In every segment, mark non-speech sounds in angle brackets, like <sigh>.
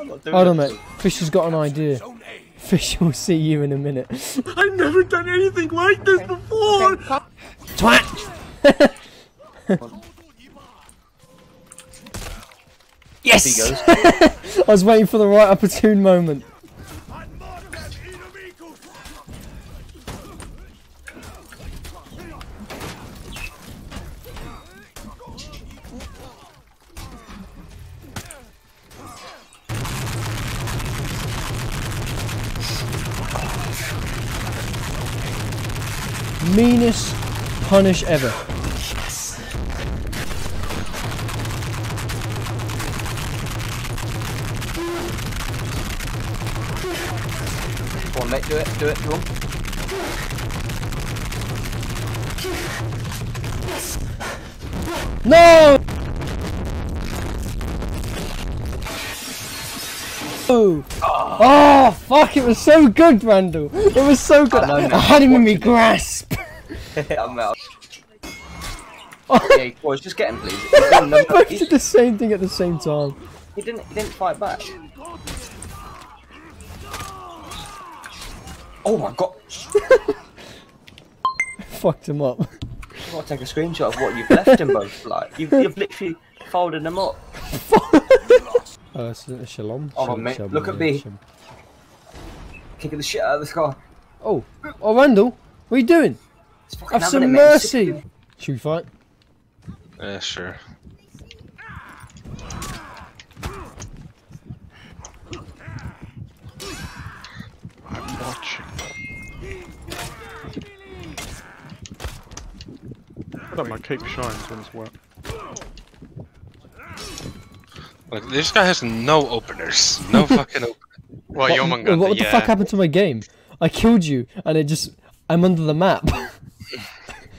I'm not doing Hold on, mate. Fish has got an idea. Fish will see you in a minute. <laughs> I've never done anything like this before. Twat! yes! He goes. <laughs> I was waiting for the right opportune moment. Meanest punish ever. Come on, mate, do it, do it, come on. No! Oh. oh, fuck, it was so good, Randall. It was so good. I I, had him in me grasp. <laughs> I'm out. Oh. yeah, boys, just get him, please. We both did the same thing at the same time. he didn't, he didn't fight back. Oh my god! <laughs> Fucked him up. I've got to take a screenshot of what you've left them both like. You've, you've literally folded them up. <laughs> Oh, it's a Shaolin. Hold on, mate. Look at me. Kicking the shit out of this car. Oh, oh, Randall, what are you doing? It's Have some mercy. Should we fight? Yeah, sure. I'm watching. But my cape shines when it's wet. Look, this guy has no openers. No <laughs> fucking openers. Well, What, Yoman what the yeah. fuck happened to my game? I killed you, and it just. I'm under the map. <laughs>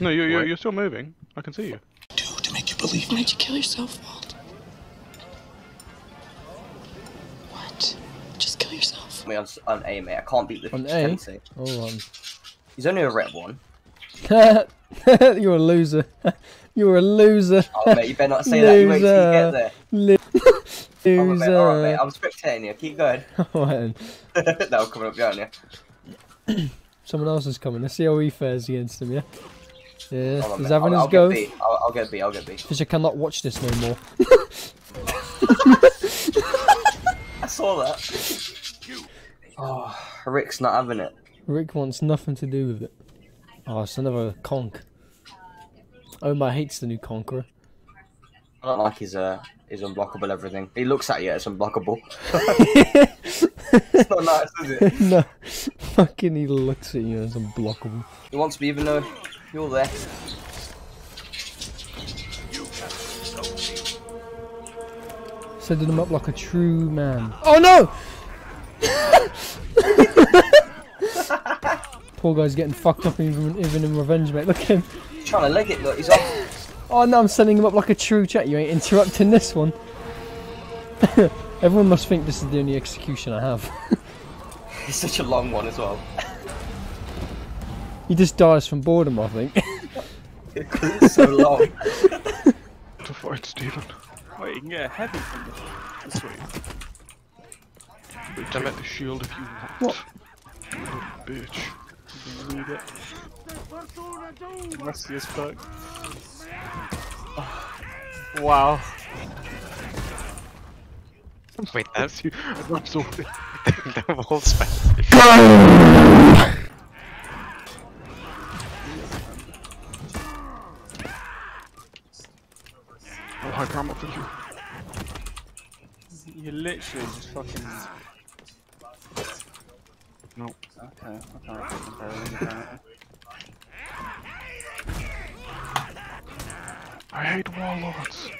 No, you're, you're, you're still moving. I can see you. Do to make you believe me. Why'd you kill yourself, Walt? What? Just kill yourself. Me on, s- on A, mate. I can't beat the On A? Kensei. Hold on. Oh, He's only a red one. <laughs> You're a loser. <laughs> You're a loser. Oh, mate, you better not say that. You wait till you get there. Lo- <laughs> Oh, mate, alright, mate. loser. I'm spectating you. Keep going. Alright then. That'll come up behind you. <clears throat> Someone else is coming. Let's see how he fares against him, yeah? Yeah, on, he's mate. having I'll, his I'll go. Get B. I'll, I'll get B. I'll get B. Fisher cannot watch this no more. <laughs> I saw that. Oh, Rick's not having it. Rick wants nothing to do with it. Oh, it's another conk. Omar hates the new Conqueror. I don't like his uh his unblockable everything. He looks at you, it's unblockable. <laughs> it's not nice, is it? <laughs> no, fucking he looks at you as unblockable. He wants me even though you're there. Setting him up like a true man. Oh no! <laughs> Poor guy's getting fucked up even, even in revenge, mate. Look at him. He's trying to leg it, look, he's off. Oh no, I'm setting him up like a true chat. You ain't interrupting this one. <laughs> Everyone must think this is the only execution I have. <laughs> It's such a long one as well. He just dies from boredom, I think. it's so long. To fight Stephen. Wait, you can get a heavy from this. This way. But take the shield if you want. What? You little Bitch. You need it. Rusty as fuck. Wow. Wait, that's you. I'm sorry. the wolf's back. High karma for you. You literally just fucking. No. Okay, okay. can't. I hate warlords.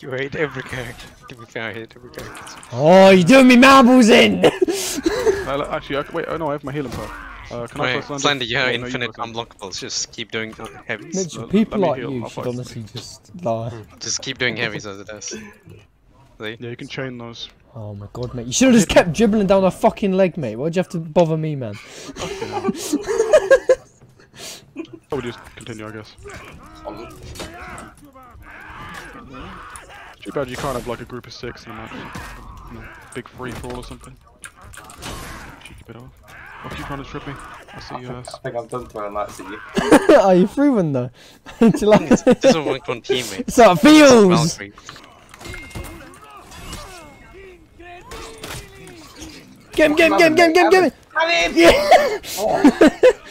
You hate every character. To be fair, I hate every character. oh, you're doing me marbles in! Le- <laughs> actually, I, c- wait, oh no, I have my healing power. Uh, can I Wait, press Slender? Slender, you have no, infinite press Slender. unblockables. Just keep doing heavies. Mitch, let- people like you should fight honestly just lie. <laughs> Just keep doing heavies as it is. See? Yeah, you can chain those. Oh my god, mate. You should have just kept dribbling down her fucking leg, mate. Why'd you have to bother me, man? <laughs> I would just continue, I guess. Too bad you can't have like a group of six in a match. Big free for all or something. Cheeky bit off. What are you trying to trip me? I see you. I think I'm done throwing that to you. <laughs> Are you through one though? <laughs> Do you like This is a one one teammate. It's how it feels! Valkyrie. Get him, get him, get him, get him, get him, get him! Have him! Yeah! <laughs>